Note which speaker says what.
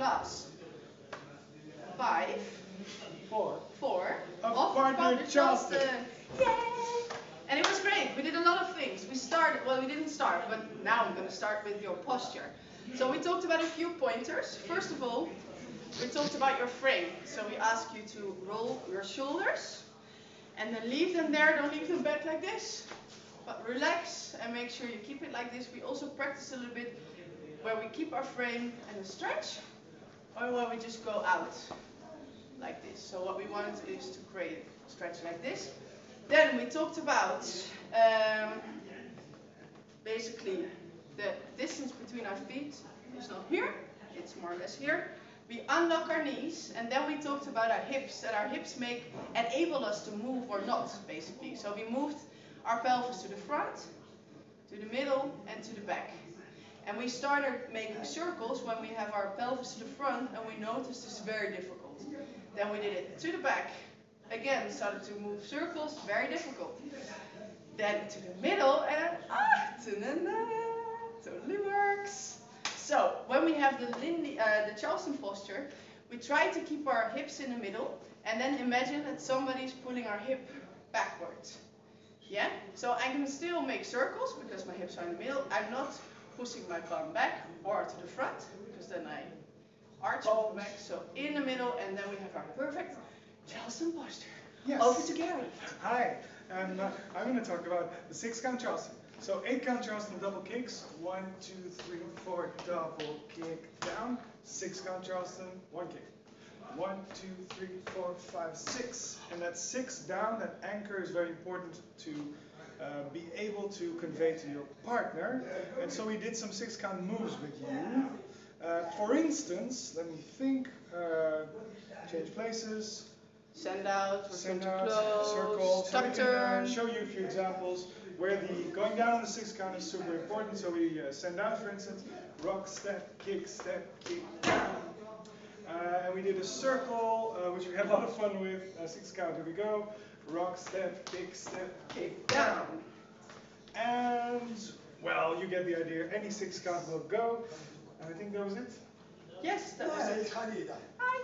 Speaker 1: class five,
Speaker 2: Four.
Speaker 1: four
Speaker 2: Of
Speaker 1: of
Speaker 2: Partner Charleston.
Speaker 1: Yay! And it was great. We did a lot of things. We started, well, we didn't start, but now I'm going to start with your posture. So we talked about a few pointers. First of all, we talked about your frame. So we ask you to roll your shoulders and then leave them there. Don't leave them back like this, but relax and make sure you keep it like this. We also practice a little bit where we keep our frame and a stretch, or where we just go out like this. So what we want is to create a stretch like this. Then we talked about um, basically the distance between our feet is not here, it's more or less here. We unlock our knees and then we talked about our hips, that our hips make enable us to move or not, basically. So we moved our pelvis to the front, to the middle and to the back. And we started making circles when we have our pelvis to the front and we noticed it's very difficult. Then we did it to the back. Again, started to move circles, very difficult. Then to the middle and ah, totally works. So when we have the, Lindy, uh, the Charleston posture, we try to keep our hips in the middle and then imagine that somebody's pulling our hip backwards. Yeah? So I can still make circles because my hips are in the middle. I'm not pushing my bum back or to the front because then I arch back. So in the middle and then we have our perfect Charleston posture.
Speaker 2: Yes.
Speaker 1: Over to Gary.
Speaker 2: Hi, and uh, I'm going to talk about the six count Charleston. So eight count Charleston double kicks. One, two, three, four, double kick down. Six count Charleston, one kick. One, two, three, four, five, six. And that six down, that anchor is very important to uh, be able to convey to your partner. And so we did some six count moves with you. Uh, for instance, let me think, uh, change places.
Speaker 1: Send out,
Speaker 2: Send out,
Speaker 1: close,
Speaker 2: circle. So we
Speaker 1: tuck
Speaker 2: can uh,
Speaker 1: turn.
Speaker 2: show you a few examples where the going down on the six count is super important. So we uh, send out, for instance, rock, step, kick, step, kick, down. Uh, and we did a circle, uh, which we had a lot of fun with. Uh, six count, here we go. Rock, step, kick, step, kick, down. And, well, you get the idea. Any six count will go. And I think that was it.
Speaker 1: Yes, that was it. Hi.